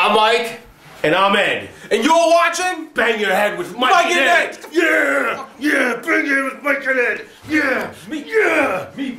I'm Mike. And I'm Ed. And you're watching Bang your head with Mike, Mike and Ed. Ed. Yeah, yeah, bang your head with Mike and Ed. Yeah, Me. yeah. Me,